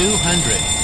200.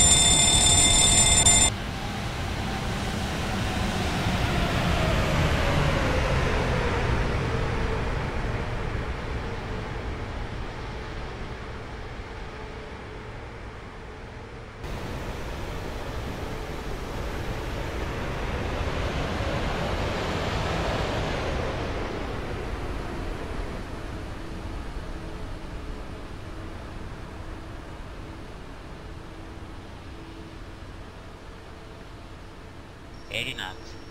Knots.